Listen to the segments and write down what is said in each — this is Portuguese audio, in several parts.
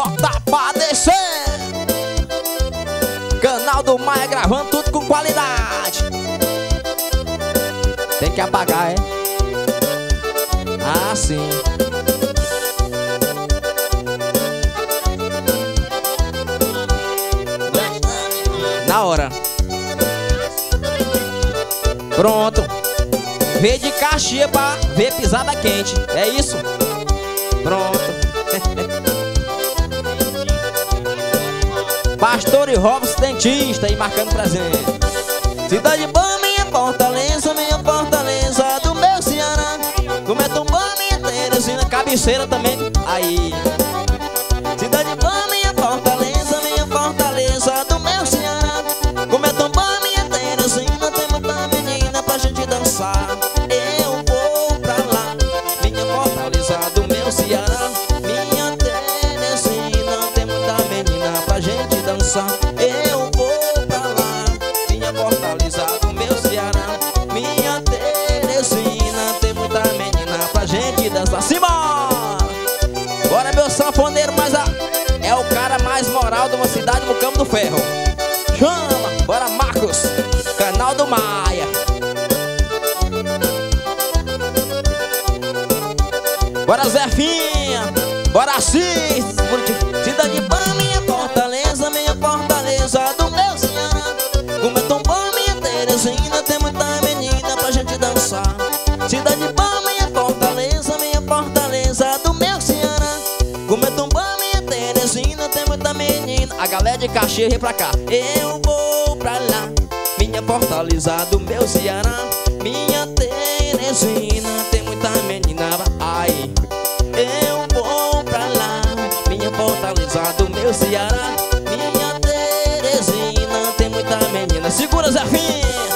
Bota pra descer. Canal do Maia gravando tudo com qualidade. Tem que apagar, é? Ah, sim. Na hora. Pronto. Vê de caixinha pra ver pisada quente. É isso? Pronto Pastor e Robson Dentista aí marcando presente Cidade boa, minha fortaleza, minha fortaleza do meu Ceará. Como é tão boa minha Teresina, cabeceira também Aí. Cidade boa, minha fortaleza, minha fortaleza do meu Ceará. Como é tão boa minha Teresina, tem muita menina pra gente dançar cidade Campo do Ferro. Chama! Bora Marcos, canal do Maia. Bora Zefinha, bora Assis, cidade boa, minha fortaleza, minha fortaleza do meu Ceará. Como é tão boa minha Teresina, tem muita menina pra gente dançar. Cidade boa, minha fortaleza, minha fortaleza do meu Ceará. Como é tão A galera de Caxias vem pra cá. Eu vou pra lá, minha fortaleza do meu Ceará. Minha Teresina, tem muita menina. Ai, eu vou pra lá, minha fortaleza do meu Ceará. Minha Teresina, tem muita menina. Segura, Zefinha!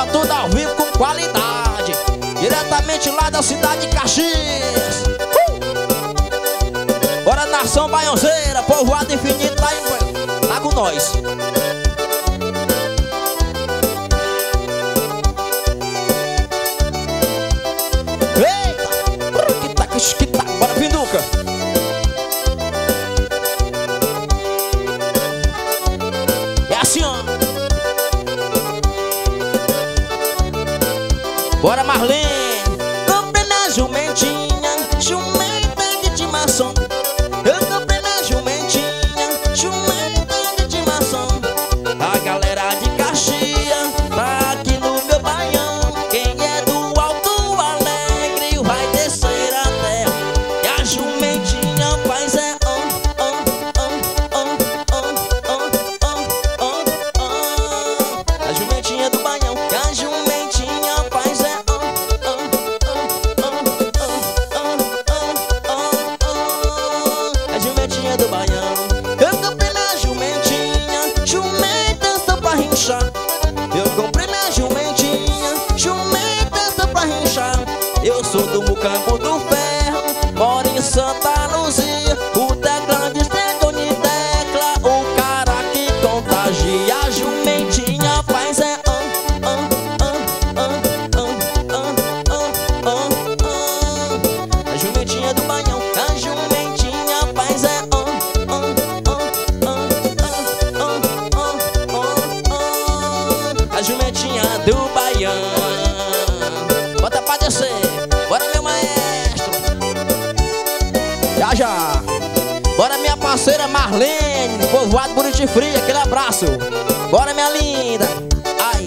Grava tudo ao vivo com qualidade. Diretamente lá da cidade de Caxias. Bora nação baianzeira, povoado infinito, tá, em, tá com nós. do bar. parceira Marlene, povoado Buriti Fria, aquele abraço. Bora, minha linda. Ai.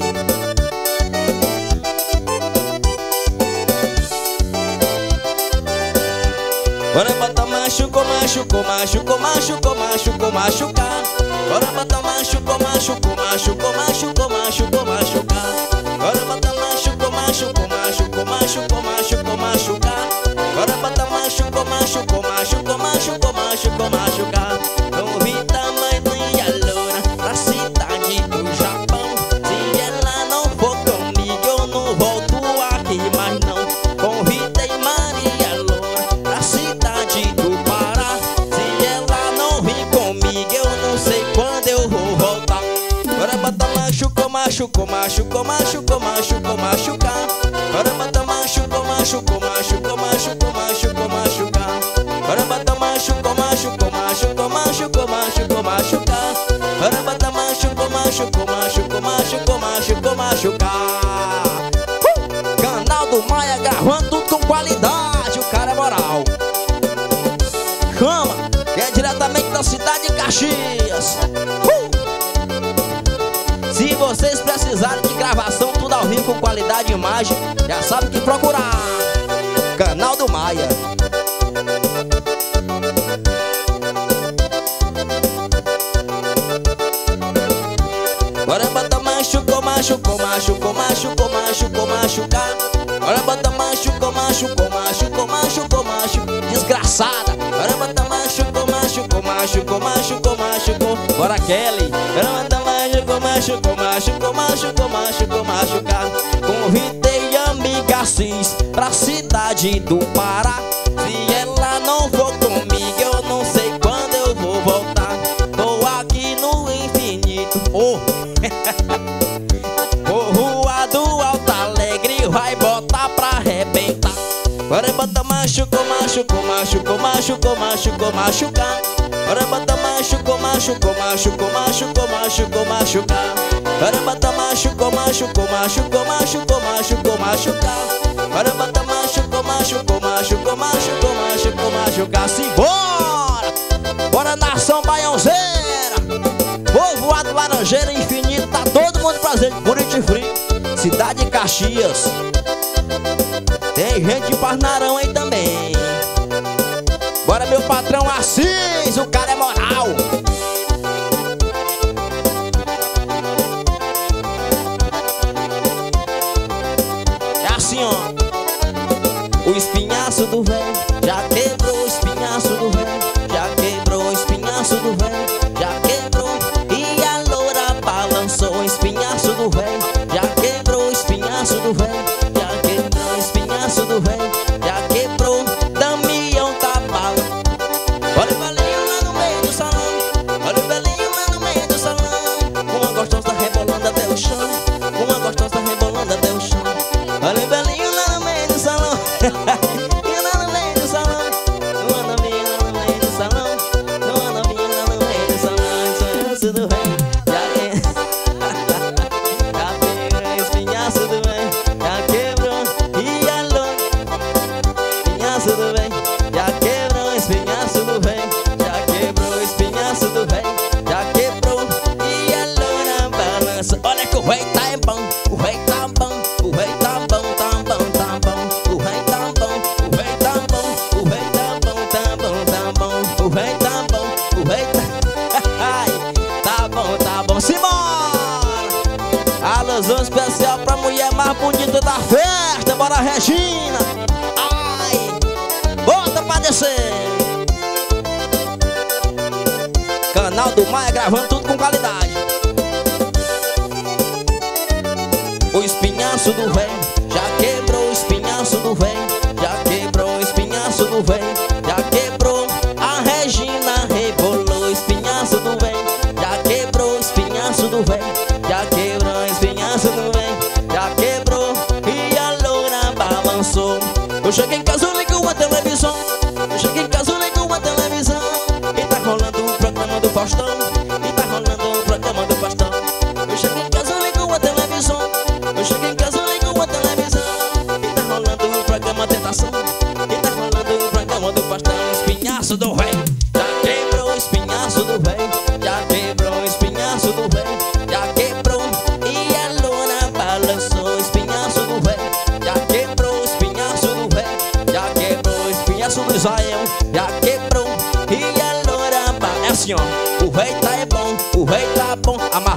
Bora botar machucou, machucou, machucou, machucou, machucou, machucar. Bora botar machucou, machucou, machucou, machucou, machucou, machucar. Bora botar machucou, machucou, machucou, machucou, machucou, machucar. Bora botar machucou, machucou, machucou, machucou, machucou, machucou. Imagem, já sabe que procurar. Canal do Maia. Bora bota machucou, machucou, machucou, machucou, machucou, machucar. Bora bota machucou, machucou, machucou, machucou, machucou, desgraçada. Bora bota machucou, machucou, machucou, machucou, machucou. Bora Kelly. Bora bota machucou, machucou, machucou, machucou, machucou, machucar. Convidei a amiga Cis pra cidade do Pará. Se ela não for comigo, eu não sei quando eu vou voltar. Tô aqui no infinito. Oh. Rua do Alto Alegre vai botar pra arrebentar Bora bota machucou, machucou, machucou, machucou, machucou, machucar Bora bota machucou, machucou, machucou, machucou, machucou, machucar Bora bota machucou, machucou, machucou, machucou, machucou, machucar Bora bota machucou, machucou, machucou, machucou, machucou, machucar Simbora! Bora nação baiãozeira! Povoado Laranjeira Infinito, tá todo mundo presente, e frio. Cidade de Caxias. Tem gente de Parnarão aí também. Do velho. Já quebrou o espinhaço do velho. Especial pra mulher mais bonita da festa. Bora, Regina! Ai! Bota pra descer! Canal do Maia gravando tudo com qualidade. O espinhaço do velho já quebrou o espinhaço do velho. Já quebrou o espinhaço do velho.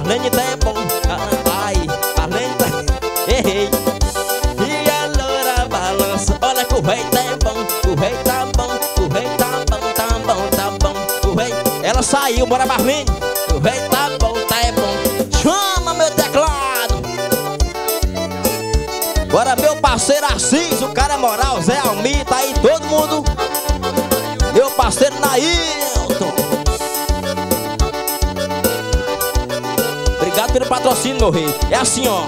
Bom. A Marlene bom. Ah, Ai, Marlene tá. Errei. E a loura balança. Olha que o rei tá bom. O rei tá bom. O rei tá bom. Tá bom, tá bom. O rei. Ela saiu, bora Marlene. O rei tá bom, tá bom. Chama meu teclado. Bora meu parceiro Assis, o cara é moral, Zé Almi, tá aí todo mundo. Meu parceiro Nailton. Pelo patrocínio, meu rei. É assim, ó.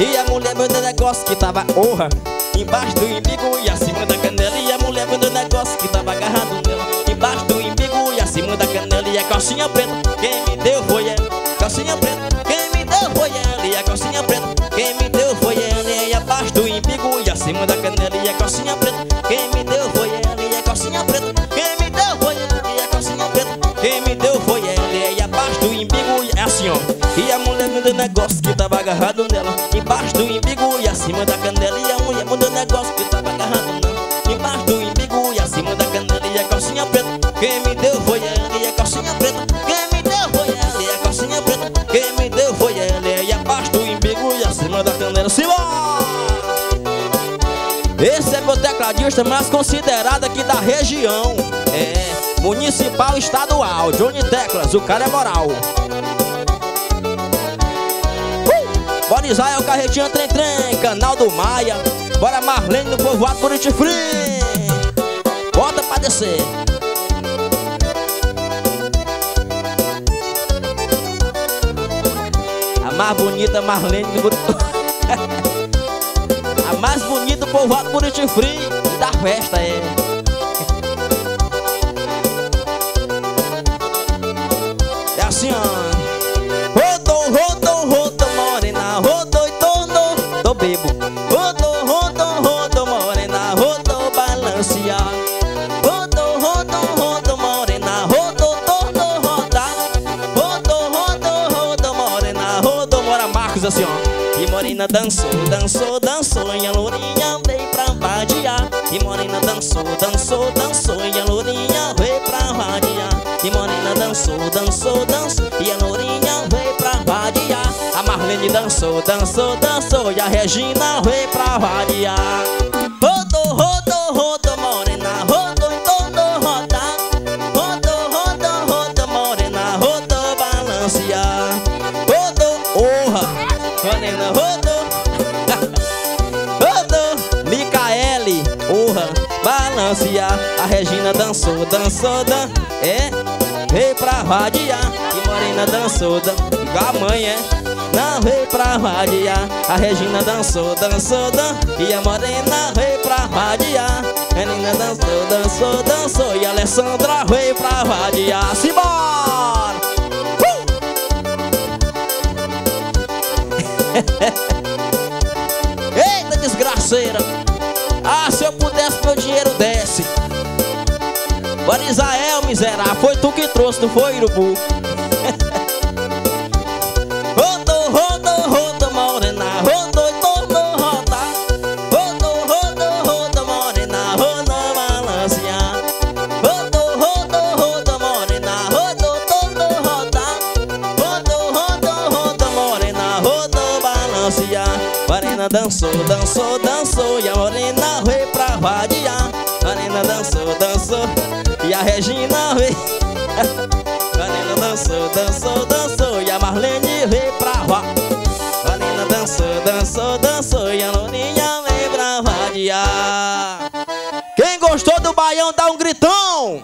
E a mulher vendeu negócio que tava honra Embaixo do imbigo e acima da canela. E a mulher vendeu negócio que tava agarrado nela. Embaixo do imbigo e acima da canela. E a calcinha preta, quem me deu foi ela. Calcinha preta, quem me deu foi ela. E a calcinha preta, quem me deu foi ela. E abaixo do imbigo e acima da negócio que tava agarrado nela. Embaixo do imbigo e acima da canela. E a mulher mudou negócio que tava agarrado nela. Embaixo do imbigo e acima da canela. E a calcinha preta, quem me deu foi ela. E a calcinha preta, quem me deu foi ela. E a calcinha preta, quem me deu foi ela. E abaixo do imbigo e acima da canela. Simbora! Esse é meu tecladista mais considerado aqui da região. É, municipal estadual. Johnny Teclas, o cara é moral Bora Israel, Carretinha Trem Trem, Canal do Maia. Bora Marlene do Povoado Curitiba Free. Bota pra descer. A mais bonita Marlene do A mais bonita do Povoado E da festa, é É dançou, dançou, dançou E a lourinha veio pra vadiar. E morena dançou, dançou, dançou E a lourinha veio pra vadiar. E morena dançou, dançou, dançou E a lourinha veio pra vadiar. A Marlene dançou, dançou, dançou E a Regina veio pra vadiar A Regina dançou, dançou, dan É, veio pra vadiar E Morena dançou, dan Igual a mãe, é. Não veio pra vadiar A Regina dançou, dançou, dan E a Morena veio pra A Nina dançou, dançou, dançou E a Alessandra veio pra vadiar Simbora! Uh! Eita desgraceira! Ah, se eu pudesse meu dinheiro desce Bora Israel, miserável. Foi tu que trouxe, não foi, Urubu? Rodou, rodou, rodou, morena. Rodou e tornou rodar Rodou, rodou, rodou, morena. Rodou, balancear Rodou, rodou, rodou, morena. Rodou, tornou rodar Rodou, rodou, rodou, morena. Rodou, balancear Morena dançou, dançou, dançou. E a morena veio pra vadiar. Morena dançou, dançou a Regina veio Morena dançou, dançou, dançou E a Marlene veio pra vá Morena dançou, dançou, dançou E a Lourinha veio pra vadiar Quem gostou do baião dá um gritão